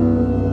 Música